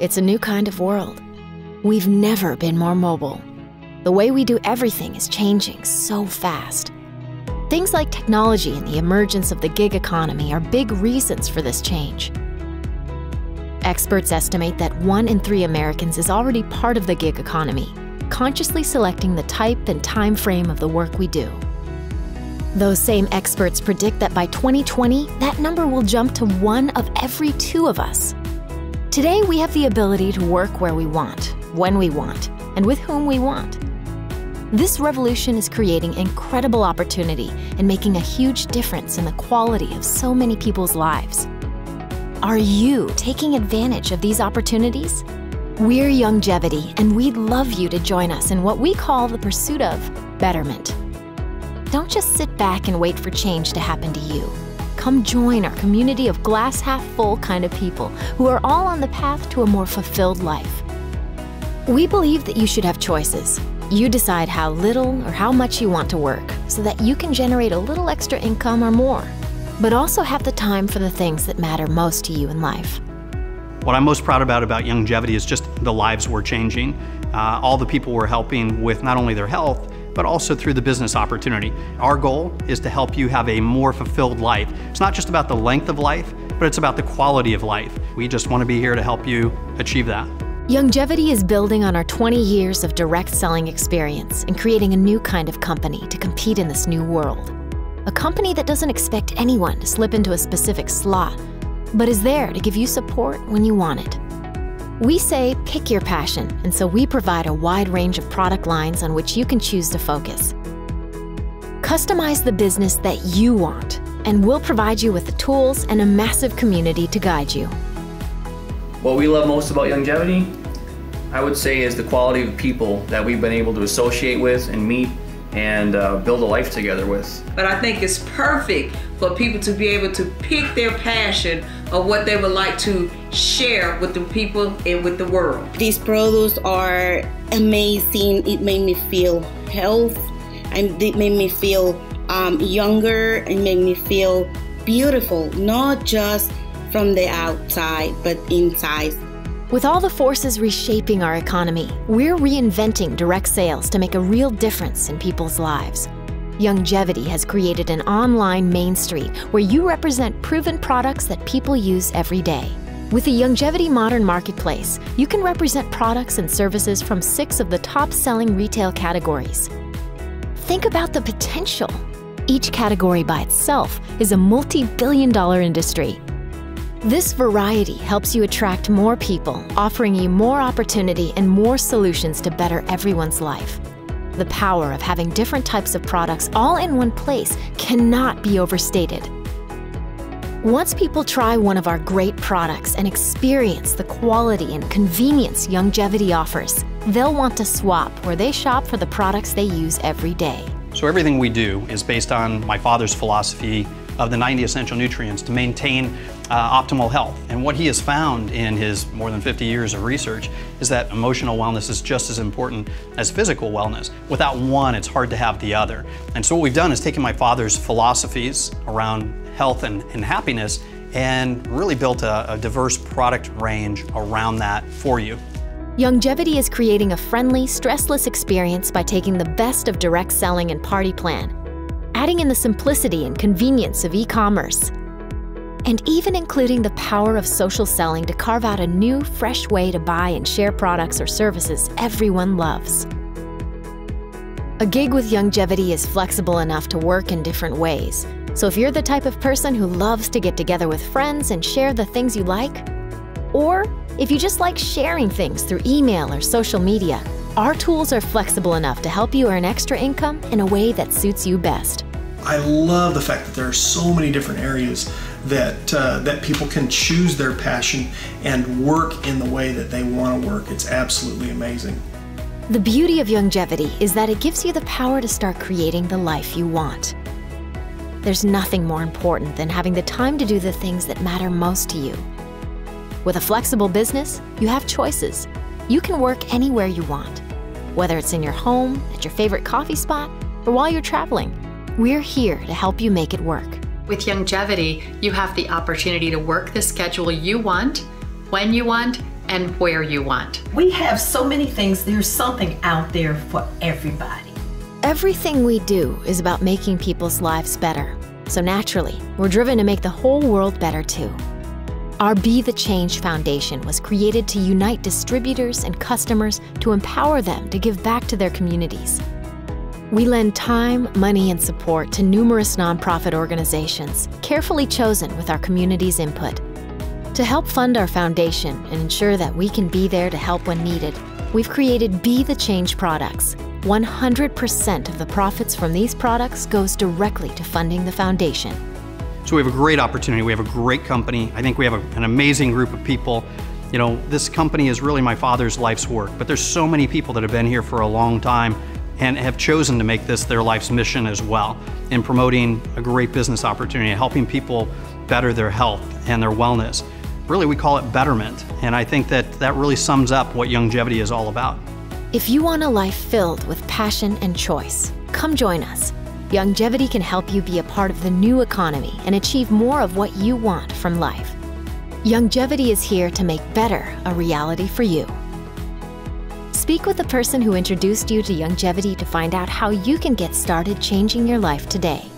It's a new kind of world. We've never been more mobile. The way we do everything is changing so fast. Things like technology and the emergence of the gig economy are big reasons for this change. Experts estimate that one in three Americans is already part of the gig economy, consciously selecting the type and time frame of the work we do. Those same experts predict that by 2020, that number will jump to one of every two of us. Today, we have the ability to work where we want, when we want, and with whom we want. This revolution is creating incredible opportunity and making a huge difference in the quality of so many people's lives. Are you taking advantage of these opportunities? We're Youngevity, and we'd love you to join us in what we call the pursuit of betterment. Don't just sit back and wait for change to happen to you. Come join our community of glass half full kind of people who are all on the path to a more fulfilled life. We believe that you should have choices. You decide how little or how much you want to work so that you can generate a little extra income or more, but also have the time for the things that matter most to you in life. What I'm most proud about about Youngevity is just the lives we're changing, uh, all the people we're helping with not only their health, but also through the business opportunity. Our goal is to help you have a more fulfilled life. It's not just about the length of life, but it's about the quality of life. We just want to be here to help you achieve that. Youngevity is building on our 20 years of direct selling experience and creating a new kind of company to compete in this new world. A company that doesn't expect anyone to slip into a specific slot, but is there to give you support when you want it. We say pick your passion, and so we provide a wide range of product lines on which you can choose to focus. Customize the business that you want, and we'll provide you with the tools and a massive community to guide you. What we love most about Youngevity, I would say, is the quality of people that we've been able to associate with and meet and uh, build a life together with. But I think it's perfect for people to be able to pick their passion of what they would like to share with the people and with the world. These products are amazing. It made me feel health and it made me feel um, younger and made me feel beautiful, not just from the outside, but inside. With all the forces reshaping our economy, we're reinventing direct sales to make a real difference in people's lives. Youngevity has created an online main street where you represent proven products that people use every day. With the Youngevity Modern Marketplace, you can represent products and services from six of the top selling retail categories. Think about the potential. Each category by itself is a multi billion dollar industry. This variety helps you attract more people, offering you more opportunity and more solutions to better everyone's life. The power of having different types of products all in one place cannot be overstated. Once people try one of our great products and experience the quality and convenience Youngevity offers, they'll want to swap where they shop for the products they use every day. So everything we do is based on my father's philosophy of the 90 essential nutrients to maintain uh, optimal health. And what he has found in his more than 50 years of research is that emotional wellness is just as important as physical wellness. Without one, it's hard to have the other. And so what we've done is taken my father's philosophies around health and, and happiness and really built a, a diverse product range around that for you. Youngevity is creating a friendly, stressless experience by taking the best of direct selling and party plan, adding in the simplicity and convenience of e commerce, and even including the power of social selling to carve out a new, fresh way to buy and share products or services everyone loves. A gig with Youngevity is flexible enough to work in different ways. So if you're the type of person who loves to get together with friends and share the things you like, or if you just like sharing things through email or social media, our tools are flexible enough to help you earn extra income in a way that suits you best. I love the fact that there are so many different areas that uh, that people can choose their passion and work in the way that they want to work. It's absolutely amazing. The beauty of Youngevity is that it gives you the power to start creating the life you want. There's nothing more important than having the time to do the things that matter most to you. With a flexible business, you have choices. You can work anywhere you want, whether it's in your home, at your favorite coffee spot, or while you're traveling. We're here to help you make it work. With Youngevity, you have the opportunity to work the schedule you want, when you want, and where you want. We have so many things, there's something out there for everybody. Everything we do is about making people's lives better. So naturally, we're driven to make the whole world better too. Our Be the Change Foundation was created to unite distributors and customers to empower them to give back to their communities. We lend time, money, and support to numerous nonprofit organizations, carefully chosen with our community's input. To help fund our foundation and ensure that we can be there to help when needed, we've created Be the Change products. 100% of the profits from these products goes directly to funding the foundation. So we have a great opportunity. We have a great company. I think we have a, an amazing group of people. You know, this company is really my father's life's work, but there's so many people that have been here for a long time and have chosen to make this their life's mission as well in promoting a great business opportunity, helping people better their health and their wellness. Really, we call it betterment, and I think that that really sums up what Youngevity is all about. If you want a life filled with passion and choice, come join us. Youngevity can help you be a part of the new economy and achieve more of what you want from life. Youngevity is here to make better a reality for you. Speak with the person who introduced you to Youngevity to find out how you can get started changing your life today.